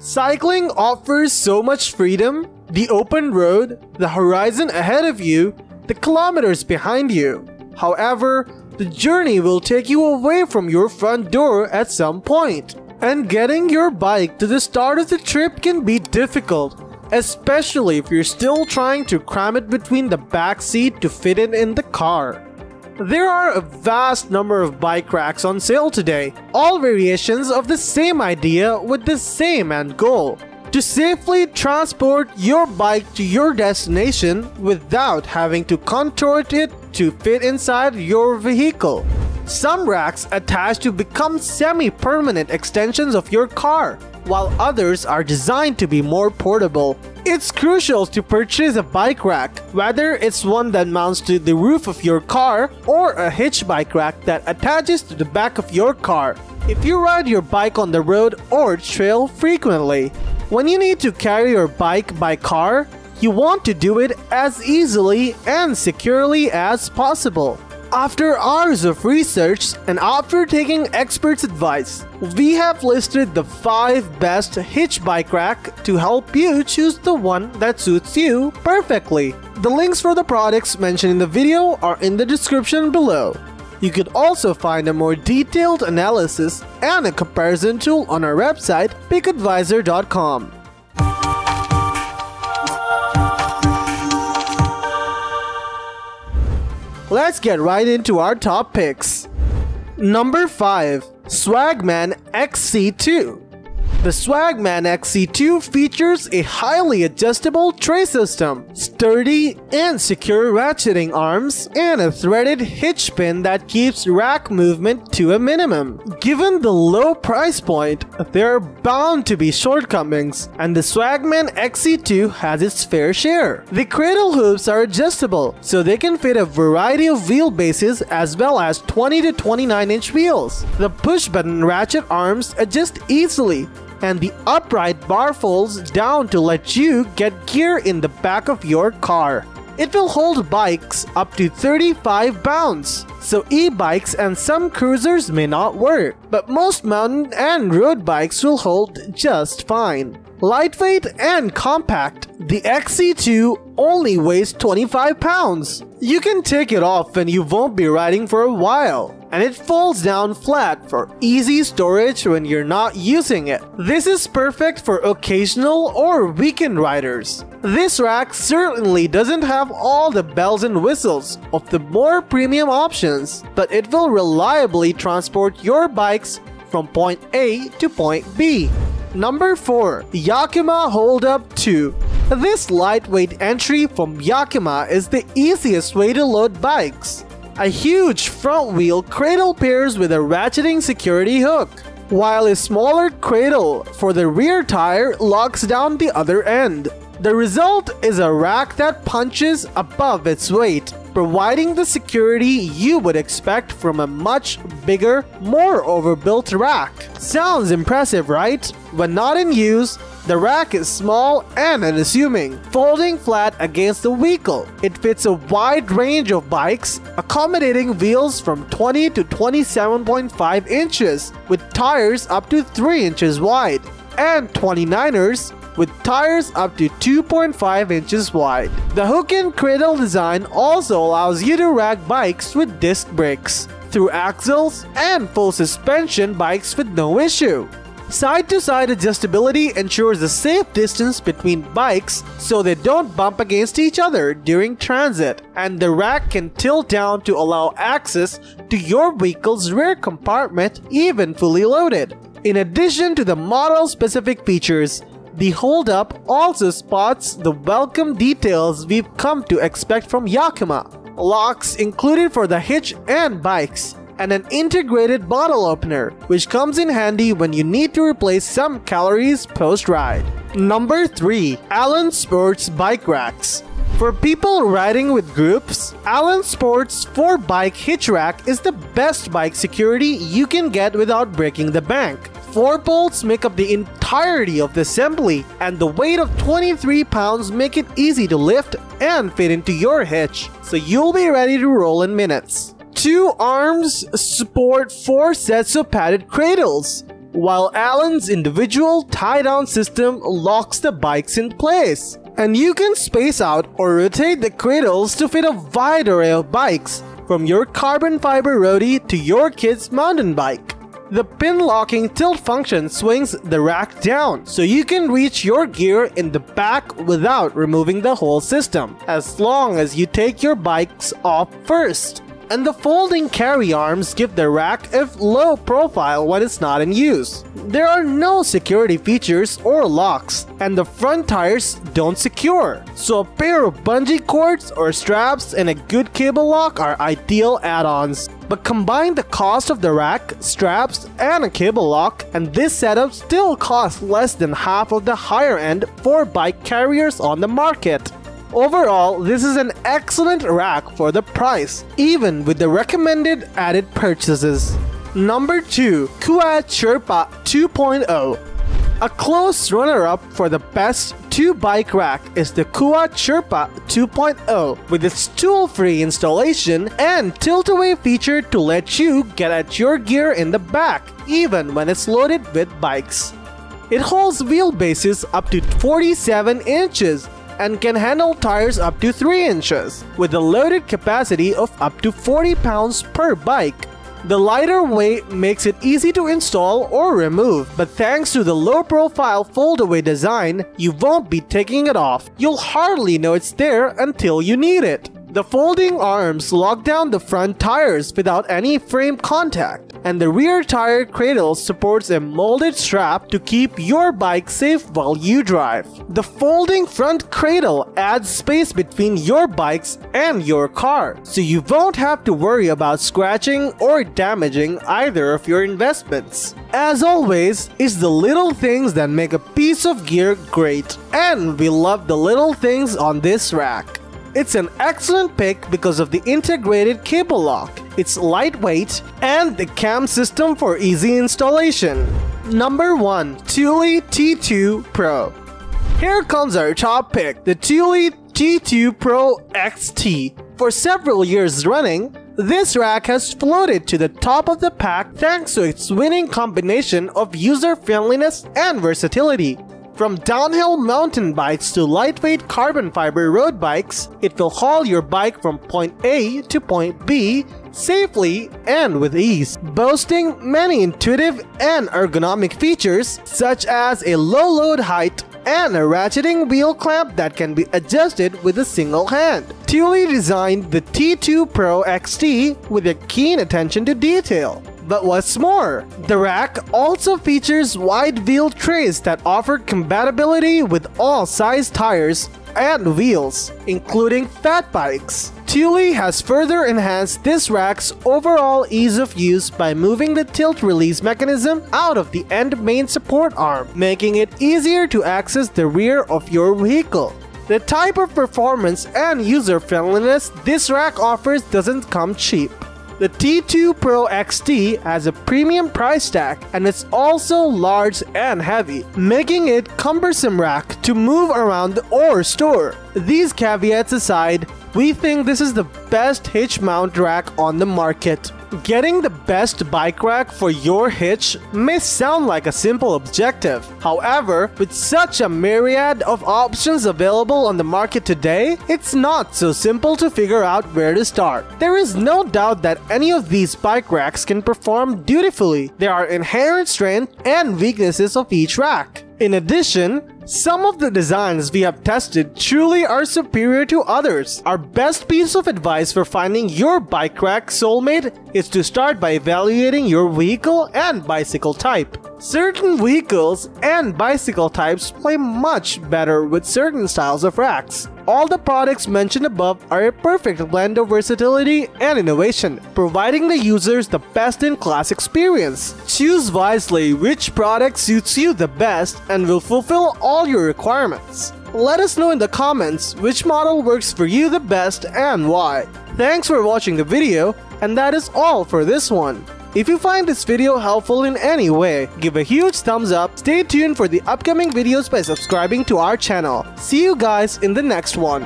Cycling offers so much freedom, the open road, the horizon ahead of you, the kilometers behind you. However, the journey will take you away from your front door at some point. And getting your bike to the start of the trip can be difficult, especially if you're still trying to cram it between the back seat to fit it in the car. There are a vast number of bike racks on sale today, all variations of the same idea with the same end goal. To safely transport your bike to your destination without having to contort it to fit inside your vehicle. Some racks attach to become semi-permanent extensions of your car, while others are designed to be more portable. It's crucial to purchase a bike rack, whether it's one that mounts to the roof of your car or a hitch bike rack that attaches to the back of your car. If you ride your bike on the road or trail frequently, when you need to carry your bike by car, you want to do it as easily and securely as possible. After hours of research and after taking experts' advice, we have listed the 5 best hitch bike rack to help you choose the one that suits you perfectly. The links for the products mentioned in the video are in the description below. You could also find a more detailed analysis and a comparison tool on our website, pickadvisor.com. Let's get right into our top picks. Number 5 Swagman XC2 the Swagman XC2 features a highly adjustable tray system, sturdy and secure ratcheting arms, and a threaded hitch pin that keeps rack movement to a minimum. Given the low price point, there are bound to be shortcomings, and the Swagman XC2 has its fair share. The cradle hoops are adjustable, so they can fit a variety of wheelbases as well as 20 to 29 inch wheels. The push button ratchet arms adjust easily, and the upright bar folds down to let you get gear in the back of your car. It will hold bikes up to 35 pounds, so e-bikes and some cruisers may not work, but most mountain and road bikes will hold just fine. Lightweight and compact, the XC2 only weighs 25 pounds. You can take it off and you won't be riding for a while and it folds down flat for easy storage when you're not using it. This is perfect for occasional or weekend riders. This rack certainly doesn't have all the bells and whistles of the more premium options, but it will reliably transport your bikes from point A to point B. Number 4. Yakima Holdup 2 This lightweight entry from Yakima is the easiest way to load bikes. A huge front wheel cradle pairs with a ratcheting security hook, while a smaller cradle for the rear tire locks down the other end. The result is a rack that punches above its weight, providing the security you would expect from a much bigger, more overbuilt rack. Sounds impressive, right? When not in use, the rack is small and unassuming, folding flat against the vehicle. It fits a wide range of bikes, accommodating wheels from 20 to 27.5 inches, with tires up to 3 inches wide, and 29ers with tires up to 2.5 inches wide. The hook and cradle design also allows you to rack bikes with disc brakes through axles and full suspension bikes with no issue. Side-to-side adjustability ensures a safe distance between bikes so they don't bump against each other during transit, and the rack can tilt down to allow access to your vehicle's rear compartment even fully loaded. In addition to the model-specific features, the hold-up also spots the welcome details we've come to expect from Yakima. Locks included for the hitch and bikes, and an integrated bottle opener, which comes in handy when you need to replace some calories post-ride. Number 3. Allen Sports Bike Racks for people riding with groups, Allen Sports 4-Bike Hitch Rack is the best bike security you can get without breaking the bank. Four bolts make up the entirety of the assembly, and the weight of 23 pounds make it easy to lift and fit into your hitch, so you'll be ready to roll in minutes. Two arms support four sets of padded cradles, while Allen's individual tie-down system locks the bikes in place. And you can space out or rotate the cradles to fit a wide array of bikes, from your carbon fiber roadie to your kid's mountain bike. The pin locking tilt function swings the rack down, so you can reach your gear in the back without removing the whole system, as long as you take your bikes off first and the folding carry arms give the rack a low profile when it's not in use. There are no security features or locks, and the front tires don't secure, so a pair of bungee cords or straps and a good cable lock are ideal add-ons. But combine the cost of the rack, straps, and a cable lock, and this setup still costs less than half of the higher end 4 bike carriers on the market. Overall, this is an excellent rack for the price, even with the recommended added purchases. Number 2. Kuat Sherpa 2.0 a close runner-up for the best 2-bike rack is the Kuat Sherpa 2.0 with its tool-free installation and tilt-away feature to let you get at your gear in the back, even when it's loaded with bikes. It holds wheelbases up to 47 inches and can handle tires up to 3 inches, with a loaded capacity of up to 40 pounds per bike. The lighter weight makes it easy to install or remove, but thanks to the low-profile fold-away design, you won't be taking it off. You'll hardly know it's there until you need it. The folding arms lock down the front tires without any frame contact, and the rear tire cradle supports a molded strap to keep your bike safe while you drive. The folding front cradle adds space between your bikes and your car, so you won't have to worry about scratching or damaging either of your investments. As always, it's the little things that make a piece of gear great, and we love the little things on this rack. It's an excellent pick because of the integrated cable lock, its lightweight, and the cam system for easy installation. Number 1. Thule T2 Pro Here comes our top pick, the Thule T2 Pro XT. For several years running, this rack has floated to the top of the pack thanks to its winning combination of user-friendliness and versatility. From downhill mountain bikes to lightweight carbon fiber road bikes, it will haul your bike from point A to point B safely and with ease, boasting many intuitive and ergonomic features such as a low load height and a ratcheting wheel clamp that can be adjusted with a single hand. Thule designed the T2 Pro XT with a keen attention to detail. But what's more, the rack also features wide wheel trays that offer compatibility with all size tires and wheels, including fat bikes. Thule has further enhanced this rack's overall ease of use by moving the tilt release mechanism out of the end main support arm, making it easier to access the rear of your vehicle. The type of performance and user friendliness this rack offers doesn't come cheap. The T2 Pro XT has a premium price tag and it's also large and heavy, making it cumbersome rack to move around or store. These caveats aside, we think this is the best hitch mount rack on the market. Getting the best bike rack for your hitch may sound like a simple objective. However, with such a myriad of options available on the market today, it's not so simple to figure out where to start. There is no doubt that any of these bike racks can perform dutifully. There are inherent strengths and weaknesses of each rack. In addition, some of the designs we have tested truly are superior to others. Our best piece of advice for finding your bike rack soulmate is to start by evaluating your vehicle and bicycle type. Certain vehicles and bicycle types play much better with certain styles of racks. All the products mentioned above are a perfect blend of versatility and innovation, providing the users the best-in-class experience. Choose wisely which product suits you the best and will fulfill all your requirements. Let us know in the comments which model works for you the best and why. Thanks for watching the video, and that is all for this one. If you find this video helpful in any way, give a huge thumbs up, stay tuned for the upcoming videos by subscribing to our channel. See you guys in the next one.